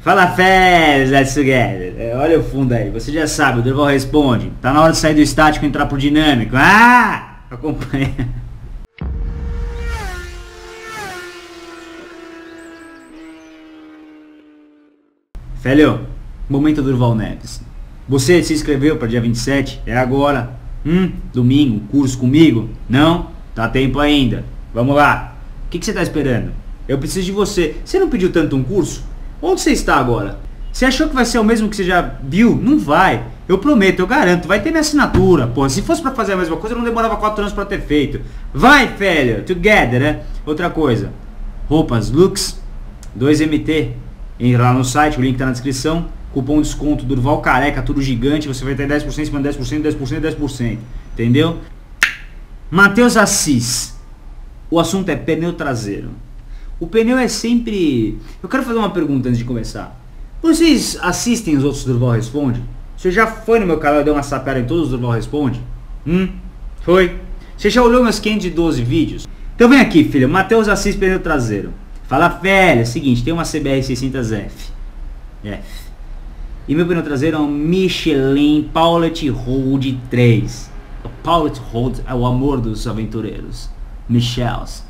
Fala férias, let's together. É, olha o fundo aí, você já sabe, o Durval responde. Tá na hora de sair do estático e entrar pro dinâmico. Ah! Acompanha. Velho, momento Durval Neves. Você se inscreveu para dia 27? É agora. Hum, domingo, curso comigo? Não? Tá tempo ainda. Vamos lá. O que, que você tá esperando? Eu preciso de você. Você não pediu tanto um curso? Onde você está agora? Você achou que vai ser o mesmo que você já viu? Não vai. Eu prometo, eu garanto, vai ter minha assinatura. Pô, se fosse para fazer a mesma coisa, eu não demorava 4 anos para ter feito. Vai, velho, together, né? Outra coisa. Roupas Lux 2MT. Entra lá no site, o link tá na descrição. Cupom desconto Durval Careca, tudo gigante. Você vai ter 10% em cima de 10%, 10%, 10%. Entendeu? Matheus Assis. O assunto é pneu traseiro. O pneu é sempre. Eu quero fazer uma pergunta antes de começar. Vocês assistem os outros Durval Responde? Você já foi no meu canal e deu uma sapeada em todos os Durval Responde? Hum? Foi? Você já olhou meus 512 vídeos? Então vem aqui, filho. Matheus Assis pneu traseiro. Fala, velho, é seguinte, tem uma CBR 600F. F. E meu pneu traseiro é um Michelin Paulet Road 3. O Paulet Road é o amor dos aventureiros. Michels.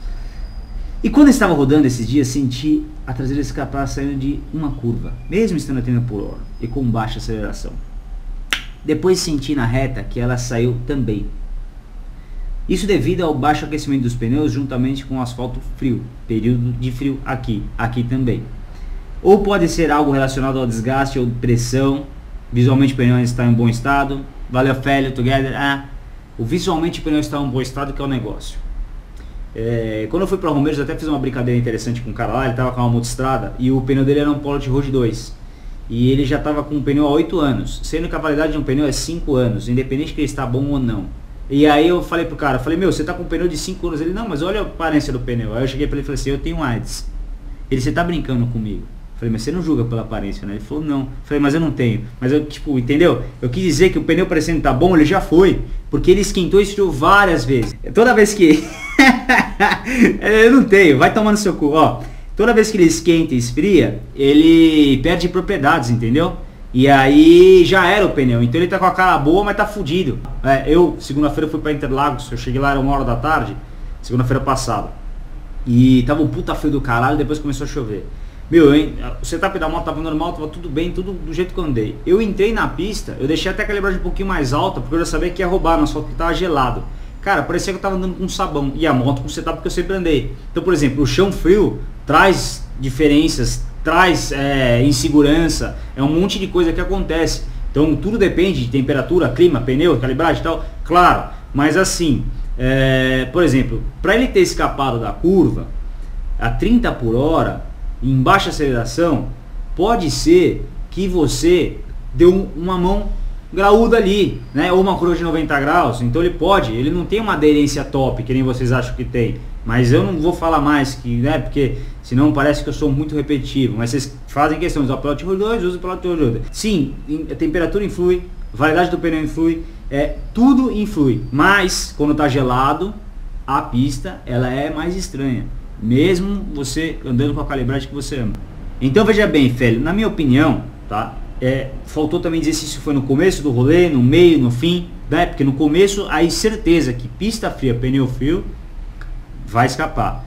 E quando eu estava rodando esses dias, senti a traseira escapar saindo de uma curva, mesmo estando a 30 por hora e com baixa aceleração. Depois senti na reta que ela saiu também. Isso devido ao baixo aquecimento dos pneus juntamente com o asfalto frio, período de frio aqui, aqui também. Ou pode ser algo relacionado ao desgaste ou pressão. Visualmente o pneu está em bom estado. Valeu, Félio, together. Ah, o visualmente o pneu está em bom estado que é o negócio. É, quando eu fui para Romeiros, até fiz uma brincadeira interessante com um cara lá, ele tava com uma multistrada e o pneu dele era um Polo Road 2. E ele já estava com o pneu há 8 anos, sendo que a validade de um pneu é 5 anos, independente que ele está bom ou não. E aí eu falei pro cara, falei, meu, você tá com um pneu de 5 anos. Ele, não, mas olha a aparência do pneu. Aí eu cheguei para ele e falei assim, eu tenho AIDS. Ele, você tá brincando comigo? Falei, mas você não julga pela aparência, né? Ele falou, não. Falei, mas eu não tenho. Mas eu, tipo, entendeu? Eu quis dizer que o pneu parecendo tá bom, ele já foi. Porque ele esquentou e esfriou várias vezes. Toda vez que. eu não tenho, vai tomar no seu cu. Ó, toda vez que ele esquenta e esfria, ele perde propriedades, entendeu? E aí já era o pneu. Então ele tá com a cara boa, mas tá fudido. É, eu, segunda-feira, fui pra Interlagos. Eu cheguei lá, era uma hora da tarde. Segunda-feira passada. E tava um puta frio do caralho, depois começou a chover. Meu, hein, o setup da moto tava normal, tava tudo bem, tudo do jeito que eu andei. Eu entrei na pista, eu deixei até a calibragem um pouquinho mais alta, porque eu já sabia que ia roubar no asfalto que tava gelado. Cara, parecia que eu tava andando com sabão. E a moto com setup que eu sempre andei. Então, por exemplo, o chão frio traz diferenças, traz é, insegurança, é um monte de coisa que acontece. Então, tudo depende de temperatura, clima, pneu, calibragem e tal. Claro, mas assim, é, por exemplo, para ele ter escapado da curva a 30 por hora, em baixa aceleração, pode ser que você deu uma mão graúda ali, né? Ou uma coroa de 90 graus. Então ele pode, ele não tem uma aderência top, que nem vocês acham que tem. Mas eu não vou falar mais que, né? Porque senão parece que eu sou muito repetitivo. Mas vocês fazem questão de usar o piloto 2, usa o piloto 2. Sim, a temperatura influi, a validade do pneu influi, é, tudo influi. Mas quando está gelado, a pista ela é mais estranha. Mesmo você andando com a calibragem que você ama. Então veja bem, Félio, na minha opinião, tá? É, faltou também dizer se isso foi no começo do rolê, no meio, no fim, né? Porque no começo, aí certeza que pista fria, pneu frio, vai escapar.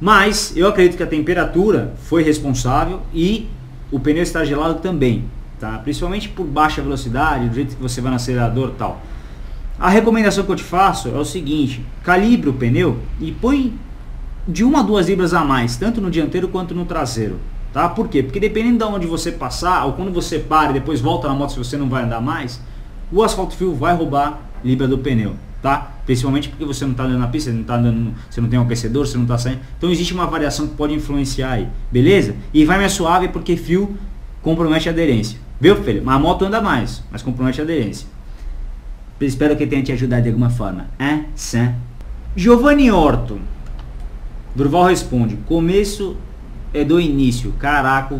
Mas eu acredito que a temperatura foi responsável e o pneu está gelado também, tá? Principalmente por baixa velocidade, do jeito que você vai no acelerador tal. A recomendação que eu te faço é o seguinte: calibre o pneu e põe de uma a duas libras a mais, tanto no dianteiro quanto no traseiro. Tá? Por quê? Porque dependendo de onde você passar, ou quando você para e depois volta na moto se você não vai andar mais, o asfalto fio vai roubar libra do pneu. Tá? Principalmente porque você não está andando na pista, você não, tá andando, você não tem um aquecedor, você não está saindo. Então existe uma variação que pode influenciar aí. Beleza? E vai mais suave porque fio compromete a aderência. Viu, filho? Mas a moto anda mais, mas compromete a aderência. Espero que tenha te ajudado de alguma forma. É? Sim. Giovanni Orto. Durval responde. Começo é do início. Caraca,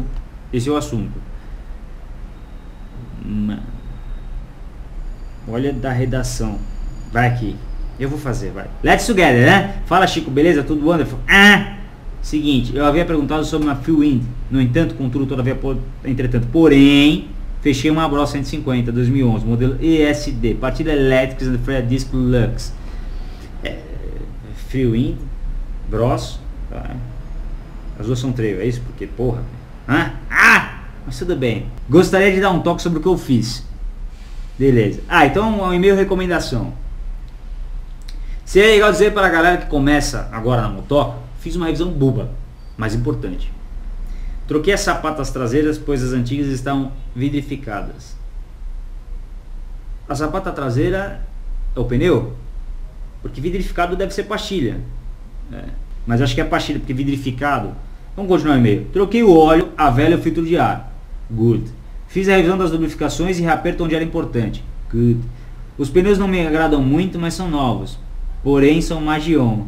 esse é o assunto. Olha da redação. Vai aqui. Eu vou fazer, vai. Let's together, né? Fala, Chico, beleza? Tudo anda? Ah! Seguinte, eu havia perguntado sobre uma Wind, no entanto, contudo, todavia, por, entretanto, porém, fechei uma Bros 150 2011, modelo ESD, partida elétrica da Freia Disc Lux. É, Wind, Bros, tá. as duas são trail, é isso? Porque, porra, Hã? ah, mas tudo bem. Gostaria de dar um toque sobre o que eu fiz. Beleza. Ah, então um e-mail recomendação. Seria legal dizer para a galera que começa agora na motoca, fiz uma revisão boba, mas importante. Troquei as sapatas traseiras, pois as antigas estão vidrificadas. A sapata traseira é o pneu? Porque vidrificado deve ser pastilha. É. Mas acho que é pastilha, porque vidrificado. Vamos continuar o e-mail. Troquei o óleo, a vela e o filtro de ar. Good. Fiz a revisão das lubrificações e reaperto onde era importante. Good. Os pneus não me agradam muito, mas são novos. Porém, são Magion.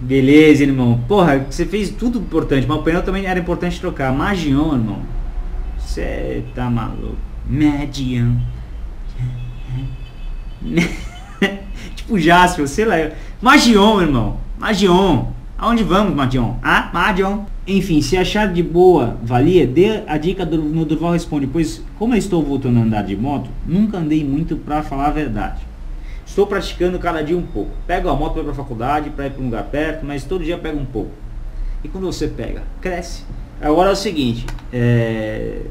Beleza, irmão. Porra, você fez tudo importante, mas o pneu também era importante trocar. Magion, irmão. Você tá maluco. Magion. tipo Jasper, sei lá. Magion, irmão. Magion. Aonde vamos, Magion? Ah, Magion. Enfim, se achar de boa valia, dê a dica do, no Durval Responde, pois como eu estou voltando a andar de moto, nunca andei muito para falar a verdade. Estou praticando cada dia um pouco. Pego a moto para a faculdade, para ir para um lugar perto, mas todo dia pego um pouco. E quando você pega, cresce. Agora é o seguinte, é...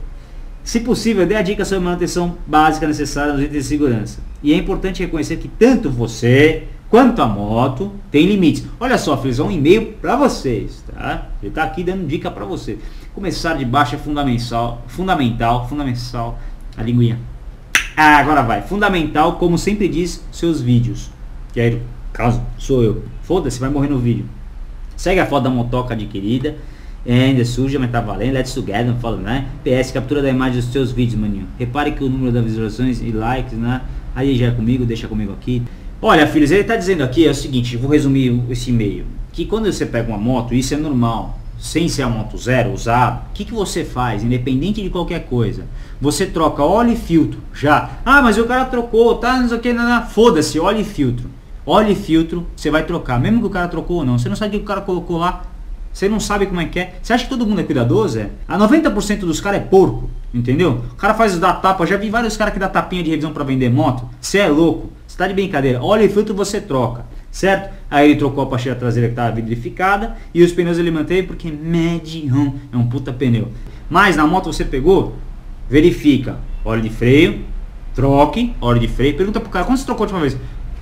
se possível, dê a dica sobre manutenção básica necessária nos itens de segurança. E é importante reconhecer que tanto você Quanto à moto, tem limites. Olha só, fiz um e-mail para vocês, tá? Ele tá aqui dando dica para você. Começar de baixo é fundamental, fundamental, fundamental. A linguinha. Ah, agora vai. Fundamental, como sempre diz, seus vídeos. Que aí, caso sou eu. Foda-se, vai morrer no vídeo. Segue a foto da motoca adquirida. É, ainda suja, mas tá valendo. Let's together, não falo, né? PS, captura da imagem dos seus vídeos, maninho. Repare que o número das visualizações e likes, né? Aí já é comigo, deixa comigo aqui. Olha, filhos, ele está dizendo aqui é o seguinte, vou resumir esse e-mail. Que quando você pega uma moto, isso é normal, sem ser a moto zero, usada, o que, que você faz, independente de qualquer coisa? Você troca óleo e filtro, já. Ah, mas o cara trocou, tá, não sei o que, foda-se, óleo e filtro. Óleo e filtro, você vai trocar, mesmo que o cara trocou ou não. Você não sabe o que o cara colocou lá, você não sabe como é que é. Você acha que todo mundo é cuidadoso? É? A 90% dos caras é porco, entendeu? O cara faz da tapa, já vi vários caras que dá tapinha de revisão para vender moto. Você é louco. Você tá de brincadeira. Óleo e filtro você troca, certo? Aí ele trocou a pastilha traseira que estava vidrificada e os pneus ele manteve porque medium é um puta pneu. Mas na moto você pegou, verifica óleo de freio, troque óleo de freio. Pergunta pro cara, quando você trocou a última vez?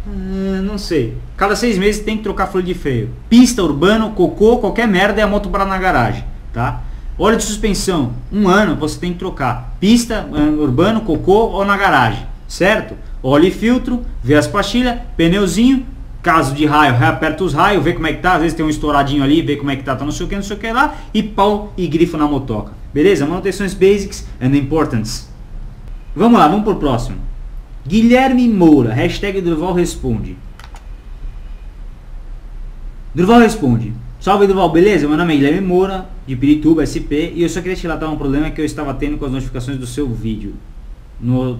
Ah, não sei. Cada seis meses tem que trocar folha de freio. Pista, urbano, cocô, qualquer merda é a moto parar na garagem, tá? Óleo de suspensão, um ano você tem que trocar. Pista, ah, urbano, cocô ou na garagem, certo? Óleo e filtro, vê as pastilhas, pneuzinho, caso de raio, reaperta os raios, vê como é que tá, às vezes tem um estouradinho ali, vê como é que tá, tá não sei o que, não sei o que lá, e pau e grifo na motoca. Beleza? Manutenções basics and importance. Vamos lá, vamos pro próximo. Guilherme Moura, hashtag Durval Responde. Durval Responde. Salve Durval, beleza? Meu nome é Guilherme Moura, de Pirituba, SP, e eu só queria te relatar um problema que eu estava tendo com as notificações do seu vídeo. No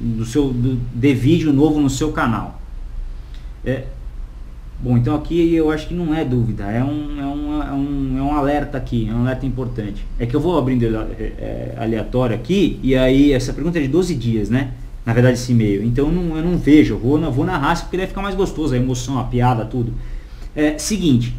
do seu do, de vídeo novo no seu canal. É, bom, então aqui eu acho que não é dúvida, é um, é um, é um, é um alerta aqui, é um alerta importante. É que eu vou abrindo é, é, aleatório aqui, e aí essa pergunta é de 12 dias, né? Na verdade esse e-mail. Então eu não, eu não vejo, eu vou, eu vou na raça porque deve ficar mais gostoso, a emoção, a piada, tudo. É, seguinte,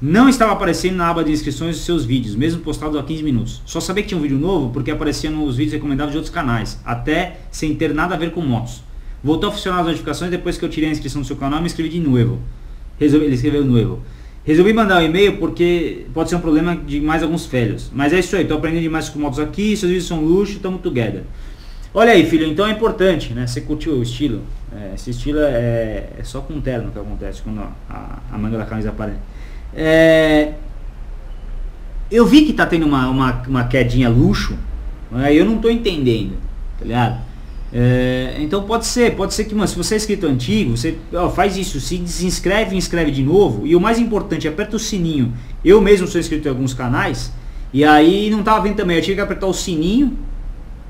não estava aparecendo na aba de inscrições dos seus vídeos, mesmo postados há 15 minutos. Só sabia que tinha um vídeo novo porque aparecia nos vídeos recomendados de outros canais, até sem ter nada a ver com motos. Voltou a funcionar as notificações depois que eu tirei a inscrição do seu canal e me inscrevi de novo. Resolvi, ele escreveu novo. Resolvi mandar o um e-mail porque pode ser um problema de mais alguns velhos. Mas é isso aí, tô aprendendo demais com motos aqui, seus vídeos são luxo, tamo together. Olha aí, filho, então é importante, né? Você curtiu o estilo. É, esse estilo é, é, só com terno que acontece quando a, a manga da camisa aparece. É, eu vi que tá tendo uma, uma, uma quedinha luxo, né, eu não estou entendendo, tá ligado? É, então pode ser, pode ser que, mano, se você é inscrito antigo, você ó, faz isso, se desinscreve e inscreve de novo. E o mais importante, aperta o sininho. Eu mesmo sou inscrito em alguns canais, e aí não tava vendo também, eu tive que apertar o sininho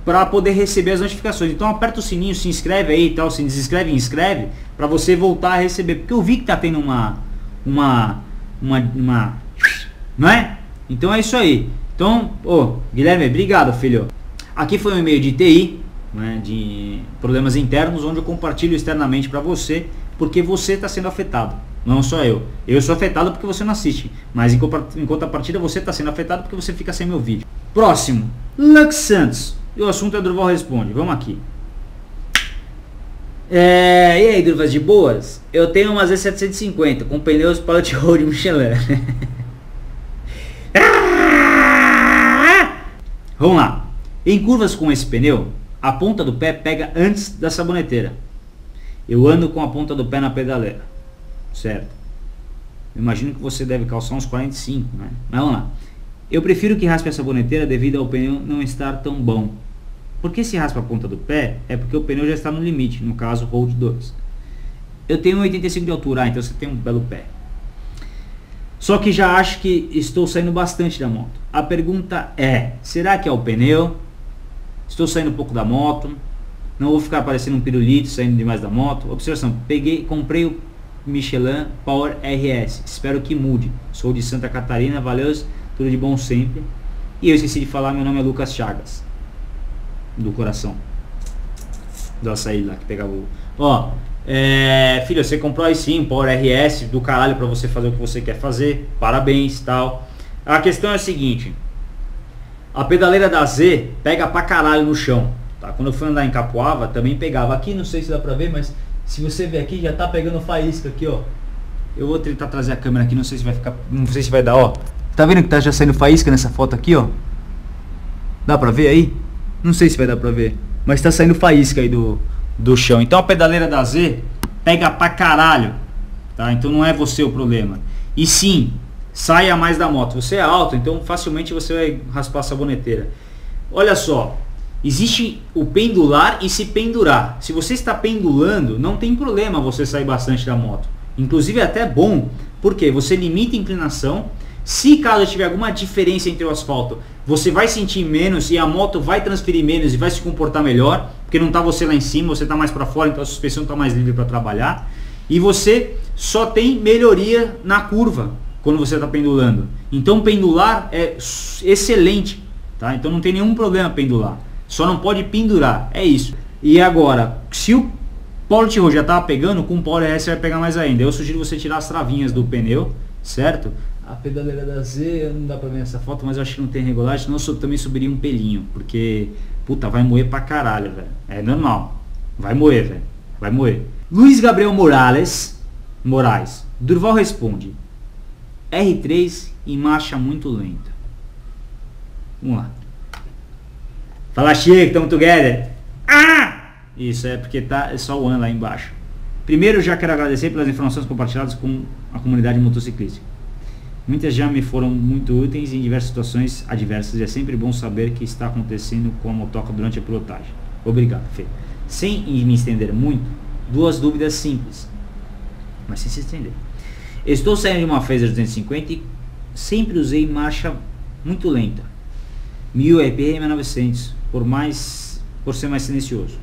para poder receber as notificações. Então aperta o sininho, se inscreve aí e tal, se desinscreve inscreve, para você voltar a receber. Porque eu vi que tá tendo uma, uma uma, uma Não é? Então é isso aí. Então, ô, Guilherme, obrigado, filho. Aqui foi um e-mail de TI, né, de problemas internos, onde eu compartilho externamente para você, porque você está sendo afetado. Não só eu. Eu sou afetado porque você não assiste. Mas em, em contrapartida você está sendo afetado porque você fica sem meu vídeo. Próximo. Lux Santos. E o assunto é Durval Responde. Vamos aqui. É, e aí, Durvas, de boas? Eu tenho uma Z750 com pneus Pilot Road Michelin. Vamos lá. Em curvas com esse pneu, a ponta do pé pega antes da saboneteira. Eu ando com a ponta do pé na pedaleira. Certo? Imagino que você deve calçar uns 45, né? Mas vamos lá. Eu prefiro que raspe a saboneteira devido ao pneu não estar tão bom. Porque se raspa a ponta do pé, é porque o pneu já está no limite, no caso Road 2. Eu tenho 85 de altura, ah, então você tem um belo pé. Só que já acho que estou saindo bastante da moto. A pergunta é, será que é o pneu? Estou saindo um pouco da moto. Não vou ficar parecendo um pirulito saindo demais da moto. Observação, peguei, comprei o Michelin Power RS. Espero que mude. Sou de Santa Catarina, valeu, tudo de bom sempre. E eu esqueci de falar, meu nome é Lucas Chagas do coração. Do açaí lá que pegava o. Ó, é, filho, você comprou aí sim, Power RS do caralho para você fazer o que você quer fazer. Parabéns tal. A questão é a seguinte. A pedaleira da Z pega pra caralho no chão. Tá? Quando eu fui andar em Capoava, também pegava. Aqui não sei se dá pra ver, mas se você ver aqui, já tá pegando faísca aqui, ó. Eu vou tentar trazer a câmera aqui, não sei se vai ficar. Não sei se vai dar, ó. Tá vendo que tá já saindo faísca nessa foto aqui, ó? Dá pra ver aí? Não sei se vai dar pra ver. Mas tá saindo faísca aí do, do chão. Então a pedaleira da Z pega pra caralho. Tá? Então não é você o problema. E sim, saia mais da moto. Você é alto, então facilmente você vai raspar a saboneteira. Olha só, existe o pendular e se pendurar. Se você está pendulando, não tem problema você sair bastante da moto. Inclusive é até bom, porque você limita a inclinação. Se caso tiver alguma diferença entre o asfalto, você vai sentir menos e a moto vai transferir menos e vai se comportar melhor, porque não está você lá em cima, você está mais para fora, então a suspensão está mais livre para trabalhar. E você só tem melhoria na curva quando você está pendulando. Então pendular é excelente, tá? Então não tem nenhum problema pendular. Só não pode pendurar, é isso. E agora, se o Polo Tiro já estava pegando, com o Polo RS vai pegar mais ainda. Eu sugiro você tirar as travinhas do pneu, certo? A pedaleira da Z, não dá pra ver essa foto, mas eu acho que não tem regulagem, senão eu também subiria um pelinho, porque, puta, vai moer pra caralho, velho. É normal. Vai moer, velho. Vai moer. Luiz Gabriel Morales, Moraes. Durval responde. R3 em marcha muito lenta. Vamos lá. Fala Chico, tamo together. Ah! Isso é porque tá é só o ano lá embaixo. Primeiro já quero agradecer pelas informações compartilhadas com a comunidade motociclística. Muitas já me foram muito úteis em diversas situações adversas e é sempre bom saber o que está acontecendo com a motoca durante a pilotagem. Obrigado, Fê. Sem me estender muito, duas dúvidas simples, mas sem se estender. Estou saindo de uma Phaser 250 e sempre usei marcha muito lenta. 1000 RPM 900, por mais por ser mais silencioso.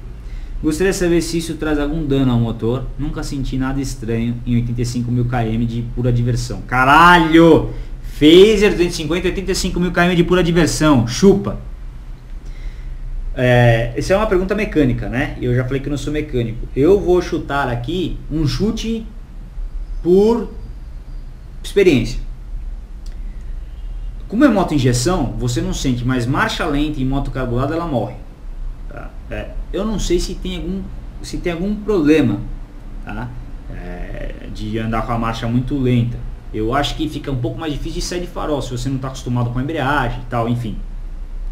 Gostaria de saber se isso traz algum dano ao motor. Nunca senti nada estranho em 85 mil km de pura diversão. Caralho! Phaser 250, 85 mil km de pura diversão. Chupa! É, essa é uma pergunta mecânica, né? Eu já falei que não sou mecânico. Eu vou chutar aqui um chute por experiência. Como é moto injeção, você não sente, mas marcha lenta e moto carburada ela morre. É, eu não sei se tem algum, se tem algum problema tá? É, de andar com a marcha muito lenta. Eu acho que fica um pouco mais difícil de sair de farol se você não está acostumado com a embreagem e tal, enfim.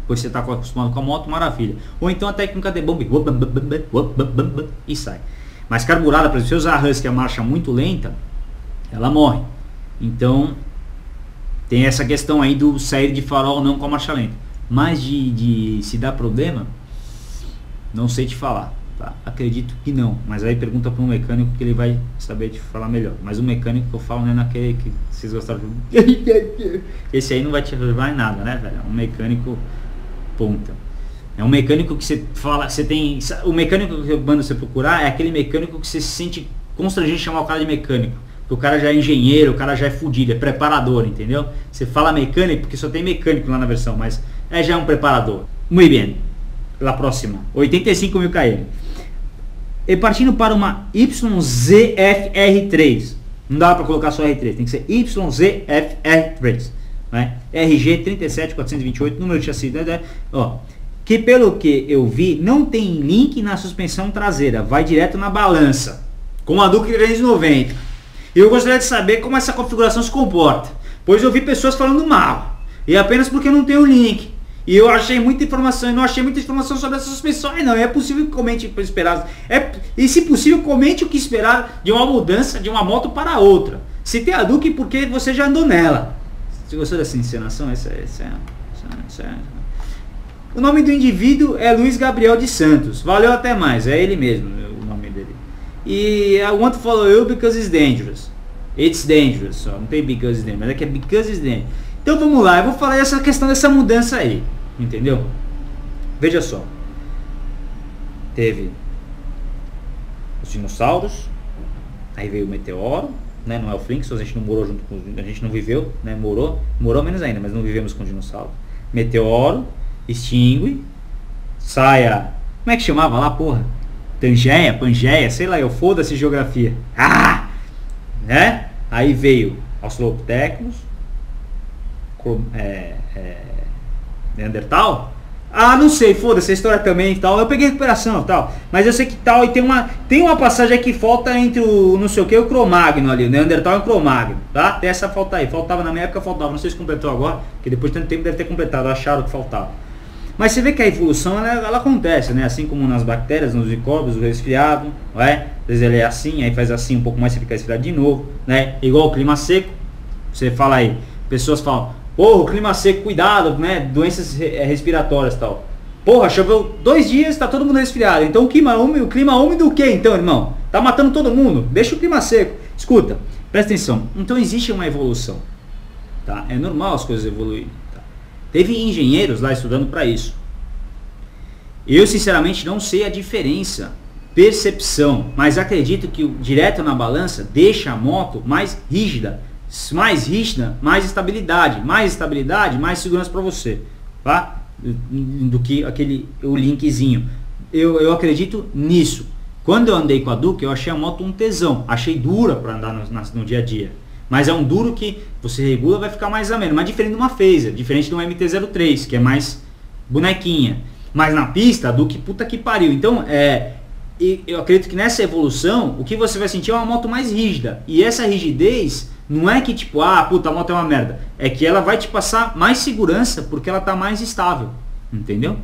Pois você está acostumado com a moto, maravilha. Ou então a técnica de bomba e sai. Mas carburada, se eu usar a Husky a marcha muito lenta, ela morre. Então tem essa questão aí do sair de farol não com a marcha lenta. Mas de, de se dar problema, não sei te falar. Tá? Acredito que não, mas aí pergunta para um mecânico que ele vai saber te falar melhor. Mas o mecânico que eu falo não é naquele que vocês gostaram. Esse aí não vai te levar em nada, né, velho? É um mecânico ponta. É um mecânico que você fala, você tem. O mecânico que eu mando você procurar é aquele mecânico que você se sente constrangente chamar o cara de mecânico. Porque o cara já é engenheiro, o cara já é fudido, é preparador, entendeu? Você fala mecânico porque só tem mecânico lá na versão, mas é já um preparador. Muito bem. La próxima. 85 mil km. E partindo para uma YZFR3. Não dá para colocar só R3, tem que ser YZFR3. Né? RG 37428, número de chassi. Né? Ó, que pelo que eu vi, não tem link na suspensão traseira, vai direto na balança, com a Duke 390. E eu gostaria de saber como essa configuração se comporta, pois eu vi pessoas falando mal, e apenas porque não tem o link. E eu achei muita informação e não achei muita informação sobre essa suspensão. Ah, não, é possível que comente o esperar. É, e se possível, comente o que esperar de uma mudança de uma moto para outra. Se tem a Duke, porque você já andou nela. Você gostou dessa encenação? Essa, essa, essa, essa, o nome do indivíduo é Luiz Gabriel de Santos. Valeu até mais, é ele mesmo o nome dele. E I want to follow you because it's dangerous. It's dangerous, só. Não tem because it's dangerous, mas é que é because it's dangerous. Então vamos lá, eu vou falar essa questão dessa mudança aí. Entendeu? Veja só. Teve os dinossauros, aí veio o meteoro, né? Não é o Flintstones, a gente não morou junto com a gente não viveu, né? Morou, morou menos ainda, mas não vivemos com dinossauro. Meteoro, extingue, saia. Como é que chamava lá, porra? Tangeia, Pangeia, sei lá, eu foda-se geografia. Ah! Né? Aí veio Australopithecus, é, é, Neandertal? Ah, não sei, foda-se a história também e tal. Eu peguei recuperação e tal. Mas eu sei que tal, e tem uma, tem uma passagem que falta entre o não sei o que e o Cromagno ali. O Neandertal e o Cromagno, tá? Tem essa falta aí. Faltava na minha época, faltava. Não sei se completou agora, que depois de tanto tempo deve ter completado. Acharam que faltava. Mas você vê que a evolução ela, ela, acontece, né? Assim como nas bactérias, nos micróbios, o resfriado, é? Às vezes ele é assim, aí faz assim um pouco mais, você fica resfriado de novo, né? Igual o clima seco. Você fala aí, pessoas falam, porra, o clima seco, cuidado, né? Doenças é, respiratórias tal. Porra, choveu dois dias, tá todo mundo resfriado. Então o clima úmido, o clima úmido o que então, irmão? Tá matando todo mundo. Deixa o clima seco. Escuta, presta atenção. Então existe uma evolução. Tá? É normal as coisas evoluírem. Teve engenheiros lá estudando para isso. Eu sinceramente não sei a diferença, percepção, mas acredito que o direto na balança deixa a moto mais rígida, mais rígida, mais estabilidade, mais estabilidade, mais segurança para você, tá? Do que aquele o linkzinho. Eu, eu acredito nisso. Quando eu andei com a Duke, eu achei a moto um tesão. Achei dura para andar no, no dia a dia. Mas é um duro que você regula vai ficar mais ameno. Mas diferente de uma Phaser, diferente de um MT-03, que é mais bonequinha. Mas na pista, do que puta que pariu. Então, é, eu acredito que nessa evolução, o que você vai sentir é uma moto mais rígida. E essa rigidez não é que tipo, ah, puta, a moto é uma merda. É que ela vai te passar mais segurança porque ela está mais estável. Entendeu?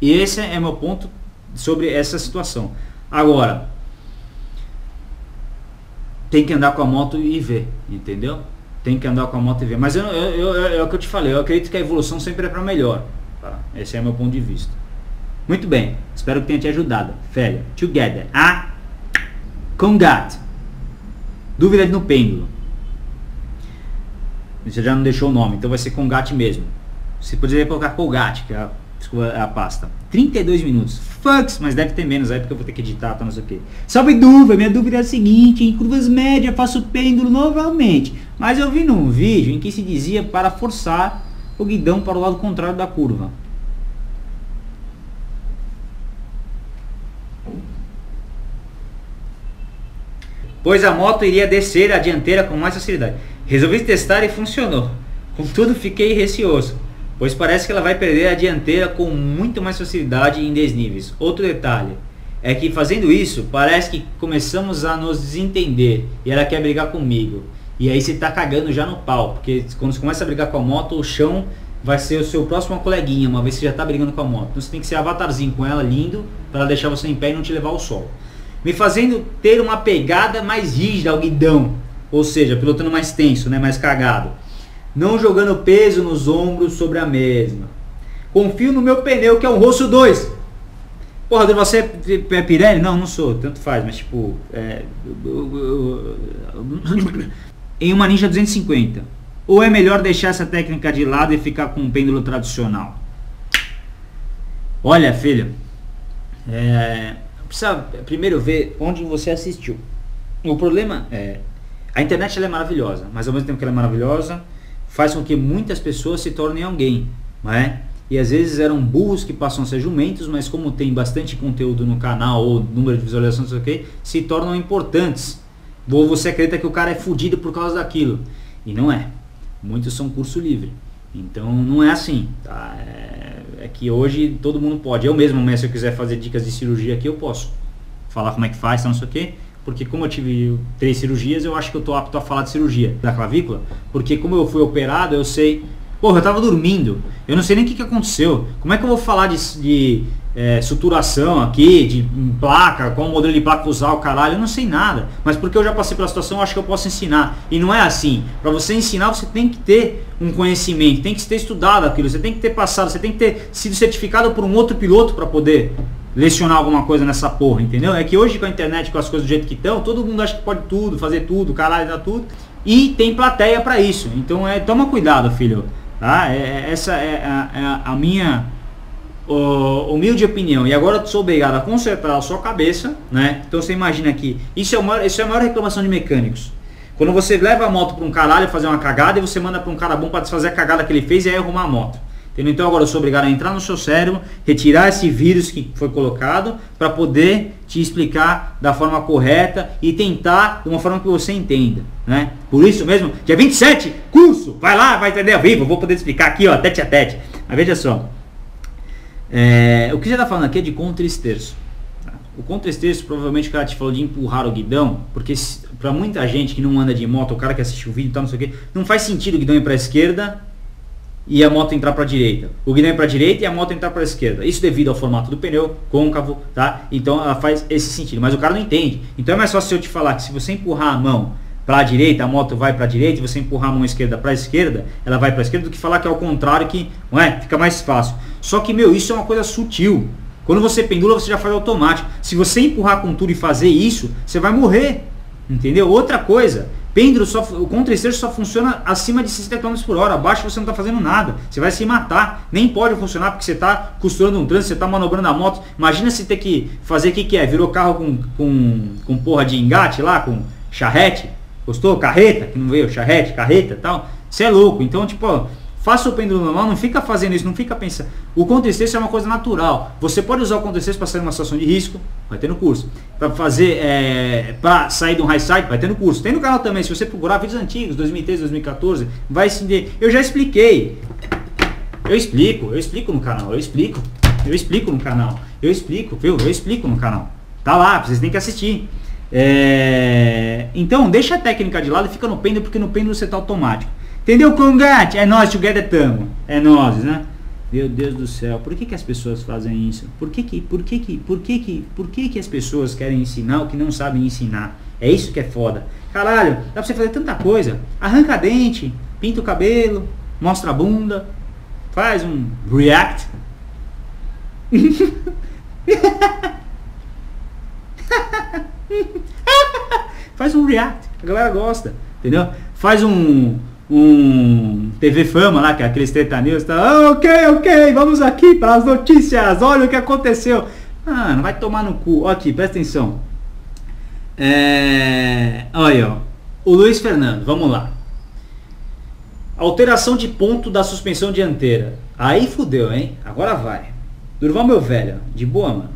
E esse é meu ponto sobre essa situação. Agora, tem que andar com a moto e ver, entendeu? Tem que andar com a moto e ver. Mas eu, eu, eu, é o que eu te falei, eu acredito que a evolução sempre é para melhor. Tá? Esse é meu ponto de vista. Muito bem, espero que tenha te ajudado. Félio, together. Ah, Congat. Dúvida no pêndulo. Você já não deixou o nome, então vai ser Congat mesmo. Você poderia colocar Colgate, que é a Desculpa a pasta. 32 minutos. Fucks, mas deve ter menos aí porque eu vou ter que editar, tá não sei o que. Salve dúvida, minha dúvida é a seguinte, em curvas médias faço pêndulo novamente. Mas eu vi num vídeo em que se dizia para forçar o guidão para o lado contrário da curva. Pois a moto iria descer a dianteira com mais facilidade. Resolvi testar e funcionou. Contudo, fiquei receoso pois parece que ela vai perder a dianteira com muito mais facilidade em desníveis. Outro detalhe é que fazendo isso, parece que começamos a nos desentender e ela quer brigar comigo. E aí você tá cagando já no pau, porque quando você começa a brigar com a moto, o chão vai ser o seu próximo coleguinha, uma vez que você já tá brigando com a moto. Então você tem que ser avatarzinho com ela, lindo, para deixar você em pé e não te levar ao sol. Me fazendo ter uma pegada mais rígida ao guidão, ou seja, pilotando mais tenso, né, mais cagado não jogando peso nos ombros sobre a mesma. Confio no meu pneu que é um Rosso 2. Porra, você é Pirelli? Não, não sou, tanto faz, mas tipo. É... em uma Ninja 250. Ou é melhor deixar essa técnica de lado e ficar com um pêndulo tradicional? Olha, filho, é, precisa primeiro ver onde você assistiu. O problema é A internet é maravilhosa, mas ao mesmo tempo que ela é maravilhosa, faz com que muitas pessoas se tornem alguém, não é? E às vezes eram burros que passam a ser jumentos, mas como tem bastante conteúdo no canal ou número de visualizações, não sei o se tornam importantes. Ou você acredita que o cara é fudido por causa daquilo. E não é. Muitos são curso livre. Então não é assim. Tá? É, é que hoje todo mundo pode. Eu mesmo, se eu quiser fazer dicas de cirurgia aqui, eu posso. Falar como é que faz, não sei o que porque como eu tive três cirurgias, eu acho que eu tô apto a falar de cirurgia da clavícula, porque como eu fui operado, eu sei. Porra, eu tava dormindo, eu não sei nem o que, que aconteceu. Como é que eu vou falar de, de é, suturação aqui, de placa, qual modelo de placa usar, o caralho, eu não sei nada. Mas porque eu já passei pela situação, eu acho que eu posso ensinar. E não é assim. Para você ensinar, você tem que ter um conhecimento, tem que ter estudado aquilo, você tem que ter passado, você tem que ter sido certificado por um outro piloto para poder lecionar alguma coisa nessa porra, entendeu? É que hoje com a internet, com as coisas do jeito que estão, todo mundo acha que pode tudo, fazer tudo, caralho, dá tudo. E tem plateia para isso. Então é, toma cuidado, filho. Tá? É, é essa é a, é a minha humilde opinião. E agora eu sou obrigado a consertar a sua cabeça, né? Então você imagina aqui, isso é, o maior, isso é a maior reclamação de mecânicos. Quando você leva a moto para um caralho fazer uma cagada e você manda para um cara bom para desfazer a cagada que ele fez e aí arrumar a moto. Entendeu? Então agora eu sou obrigado a entrar no seu cérebro, retirar esse vírus que foi colocado para poder te explicar da forma correta e tentar de uma forma que você entenda, né? Por isso mesmo, dia 27, curso, vai lá, vai entender ao vivo, vou poder explicar aqui, ó, tete a tete. Mas veja só, é, o que você está falando aqui é de contra-esterço. O contra-esterço provavelmente o cara te falou de empurrar o guidão, porque para muita gente que não anda de moto, o cara que assiste o vídeo e tal, não sei o que, não faz sentido o guidão ir para a esquerda e a moto entrar para a direita. O guidão é para a direita e a moto entrar para a esquerda. Isso devido ao formato do pneu, côncavo, tá? Então ela faz esse sentido, mas o cara não entende. Então é mais fácil eu te falar que se você empurrar a mão para a direita, a moto vai para a direita, e você empurrar a mão esquerda para a esquerda, ela vai para a esquerda, do que falar que é o contrário, que não é? fica mais fácil. Só que, meu, isso é uma coisa sutil. Quando você pendula, você já faz automático. Se você empurrar com tudo e fazer isso, você vai morrer. Entendeu? Outra coisa, Pêndulo só, o contra-esteiro só funciona acima de 60 km por hora. Abaixo você não está fazendo nada. Você vai se matar. Nem pode funcionar porque você está costurando um trânsito, você está manobrando a moto. Imagina se ter que fazer o que, que é? Virou carro com, com, com porra de engate lá, com charrete. Gostou? Carreta, que não veio, charrete, carreta tal. Você é louco. Então, tipo, ó, Faça o pêndulo normal, não fica fazendo isso, não fica pensando. O contexto é uma coisa natural. Você pode usar o contexto para sair de uma situação de risco, vai ter no curso. Para fazer, é, para sair de um high side, vai ter no curso. Tem no canal também, se você procurar vídeos antigos, 2013, 2014, vai se Eu já expliquei. Eu explico, eu explico no canal, eu explico. Eu explico no canal. Eu explico, viu? Eu explico no canal. Tá lá, vocês têm que assistir. É... Então, deixa a técnica de lado e fica no pêndulo, porque no pêndulo você está automático. Entendeu, Congate? É nós, together tamo. É nós, né? Meu Deus do céu, por que, que as pessoas fazem isso? Por que que, por que que, por que que, por que que as pessoas querem ensinar o que não sabem ensinar? É isso que é foda. Caralho, dá pra você fazer tanta coisa. Arranca dente, pinta o cabelo, mostra a bunda, faz um react. faz um react, a galera gosta, entendeu? Faz um um TV Fama lá, que é aqueles treta news, tá, ah, ok, ok, vamos aqui para as notícias, olha o que aconteceu. Ah, não vai tomar no cu. Ó aqui, presta atenção. É, olha, ó, o Luiz Fernando, vamos lá. Alteração de ponto da suspensão dianteira. Aí fudeu, hein? Agora vai. Durval, meu velho, de boa, mano.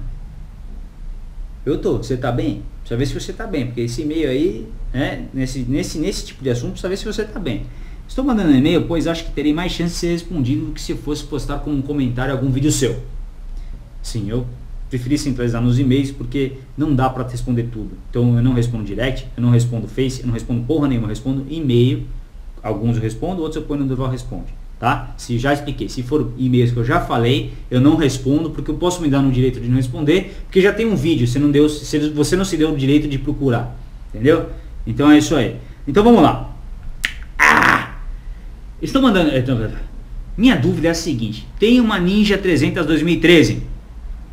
Eu tô, você tá bem? Precisa ver se você tá bem, porque esse e-mail aí, né, nesse, nesse, nesse tipo de assunto, precisa ver se você tá bem. Estou mandando um e-mail, pois acho que terei mais chance de ser respondido do que se fosse postar como um comentário algum vídeo seu. Sim, eu preferi centralizar nos e-mails porque não dá para responder tudo. Então eu não respondo direct, eu não respondo face, eu não respondo porra nenhuma, eu respondo e-mail. Alguns eu respondo, outros eu ponho no Durval Responde. Tá? Se já expliquei, se for e-mails que eu já falei, eu não respondo porque eu posso me dar no direito de não responder, porque já tem um vídeo, você não deu, você não se deu o direito de procurar, entendeu? Então é isso aí. Então vamos lá. Estou mandando. Então, minha dúvida é a seguinte: tem uma Ninja 300 2013.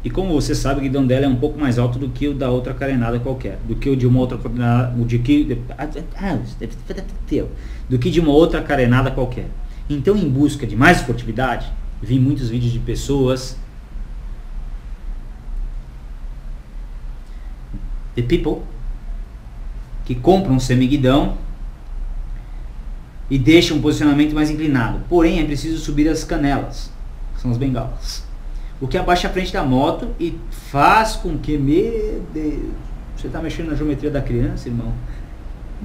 E como você sabe, o guidão dela é um pouco mais alto do que o da outra carenada qualquer, do que o de uma outra o de que do que de uma outra carenada qualquer. Então, em busca de mais esportividade, vi muitos vídeos de pessoas the people que compram um semiguidão e deixa um posicionamento mais inclinado. Porém, é preciso subir as canelas, que são as bengalas. O que abaixa a frente da moto e faz com que, meu Deus, você está mexendo na geometria da criança, irmão?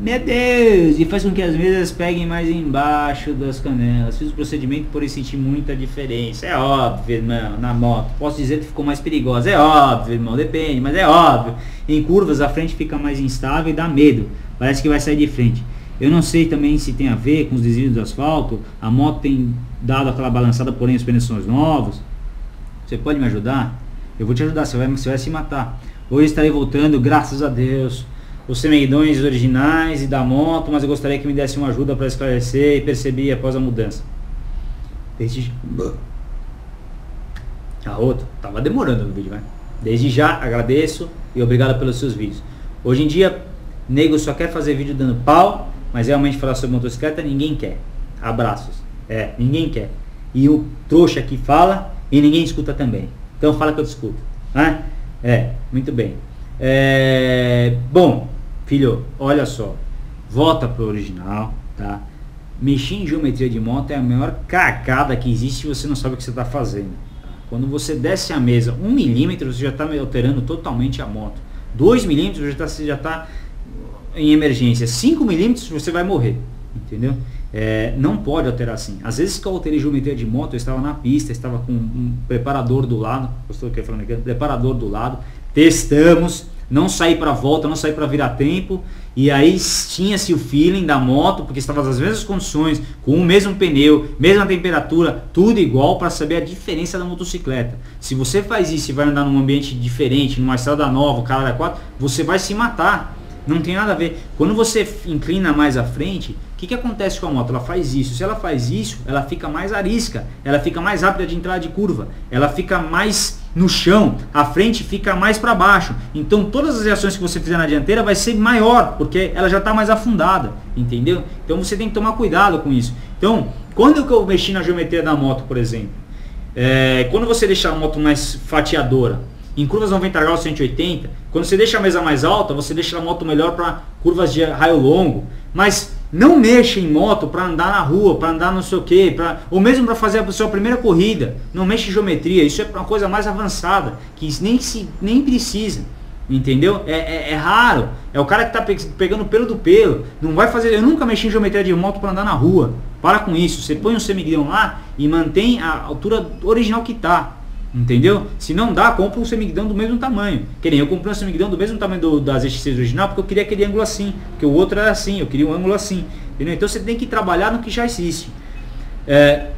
Meu Deus! E faz com que as mesas peguem mais embaixo das canelas. Fiz o procedimento por sentir muita diferença. É óbvio, irmão, na moto. Posso dizer que ficou mais perigosa. É óbvio, irmão, depende, mas é óbvio. Em curvas a frente fica mais instável e dá medo. Parece que vai sair de frente. Eu não sei também se tem a ver com os desvios do asfalto. A moto tem dado aquela balançada, porém os pneus são novos. Você pode me ajudar? Eu vou te ajudar, você vai, você vai se matar. Hoje estarei voltando, graças a Deus os semeidões originais e da moto, mas eu gostaria que me desse uma ajuda para esclarecer e perceber após a mudança. Desde a ah, outra, tava demorando no vídeo, vai. Desde já agradeço e obrigado pelos seus vídeos. Hoje em dia, nego só quer fazer vídeo dando pau, mas realmente falar sobre motocicleta ninguém quer. Abraços. É, ninguém quer. E o trouxa aqui fala e ninguém escuta também. Então fala que eu te escuto. Né? É, muito bem. É, bom, filho, olha só, volta pro original, tá? Mexer em geometria de moto é a maior cagada que existe se você não sabe o que você está fazendo. Quando você desce a mesa um milímetro, você já está alterando totalmente a moto. 2 milímetros já está já tá em emergência. 5 milímetros você vai morrer. Entendeu? É, não pode alterar assim. Às vezes que eu alterei geometria de moto, eu estava na pista, estava com um preparador do lado, gostou que falando aqui? Preparador do lado, testamos, não sair para volta, não sair para virar tempo. E aí tinha-se o feeling da moto, porque estava nas mesmas condições, com o mesmo pneu, mesma temperatura, tudo igual para saber a diferença da motocicleta. Se você faz isso e vai andar num ambiente diferente, numa estrada nova, cara 4, você vai se matar. Não tem nada a ver. Quando você inclina mais à frente, o que, que acontece com a moto? Ela faz isso. Se ela faz isso, ela fica mais arisca, ela fica mais rápida de entrada de curva, ela fica mais no chão, a frente fica mais para baixo. Então todas as reações que você fizer na dianteira vai ser maior, porque ela já está mais afundada, entendeu? Então você tem que tomar cuidado com isso. Então, quando eu mexi na geometria da moto, por exemplo, é, quando você deixar a moto mais fatiadora, em curvas 90 graus 180, quando você deixa a mesa mais alta, você deixa a moto melhor para curvas de raio longo. Mas não mexa em moto para andar na rua, para andar não sei o que, pra, ou mesmo para fazer a sua primeira corrida. Não mexe em geometria, isso é uma coisa mais avançada, que nem, se, nem precisa. Entendeu? É, é, é, raro. É o cara que está pegando pelo do pelo. Não vai fazer. Eu nunca mexi em geometria de moto para andar na rua. Para com isso. Você põe um semiguidão lá e mantém a altura original que está. Entendeu? Se não dá, compra um semiguidão do mesmo tamanho. Que nem eu comprei um semiguidão do mesmo tamanho do, das X6 original, porque eu queria aquele ângulo assim. Porque o outro era assim, eu queria um ângulo assim. Entendeu? Então você tem que trabalhar no que já existe. É,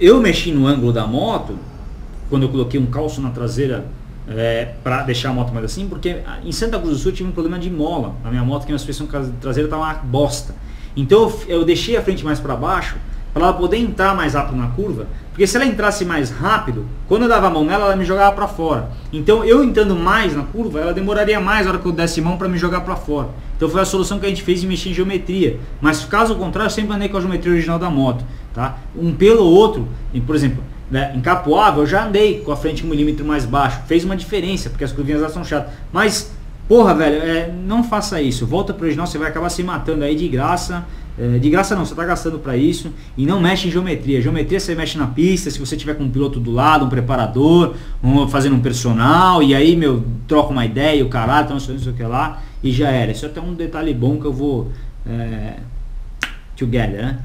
eu mexi no ângulo da moto, quando eu coloquei um calço na traseira é, para deixar a moto mais assim, porque em Santa Cruz do Sul tive um problema de mola. A minha moto, que a suspensão traseira estava uma bosta. Então eu, eu deixei a frente mais para baixo para ela poder entrar mais rápido na curva, porque se ela entrasse mais rápido, quando eu dava a mão nela, ela me jogava para fora. Então eu entrando mais na curva, ela demoraria mais a hora que eu desse mão para me jogar para fora. Então foi a solução que a gente fez de mexer em geometria. Mas caso contrário, eu sempre andei com a geometria original da moto. Tá? Um pelo outro, por exemplo, né, em Capoava eu já andei com a frente um milímetro mais baixo. Fez uma diferença, porque as curvinhas lá são chatas. Mas, porra, velho, é, não faça isso. Volta pro original, você vai acabar se matando aí de graça. É, de graça não, você está gastando para isso e não mexe em geometria. Geometria você mexe na pista, se você tiver com um piloto do lado, um preparador, um, fazendo um personal, e aí, meu, troca uma ideia, o caralho, então, não sei o que lá, e já era. Isso é até um detalhe bom que eu vou. É, together, né?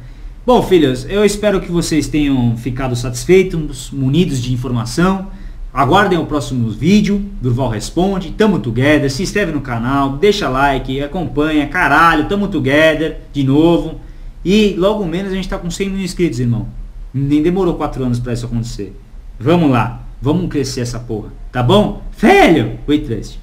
Bom, filhos, eu espero que vocês tenham ficado satisfeitos, munidos de informação. Aguardem o próximo vídeo, Durval Responde, tamo together, se inscreve no canal, deixa like, acompanha, caralho, tamo together, de novo. E logo menos a gente tá com 100 mil inscritos, irmão. Nem demorou 4 anos para isso acontecer. Vamos lá, vamos crescer essa porra, tá bom? Velho, wait trust.